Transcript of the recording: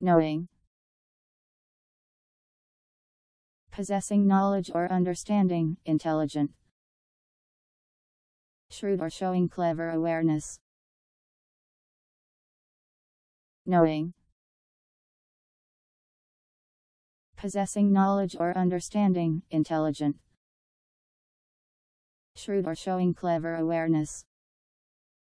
knowing, possessing knowledge or understanding, intelligent, shrewd or showing clever awareness, knowing, possessing knowledge or understanding, intelligent, shrewd or showing clever awareness.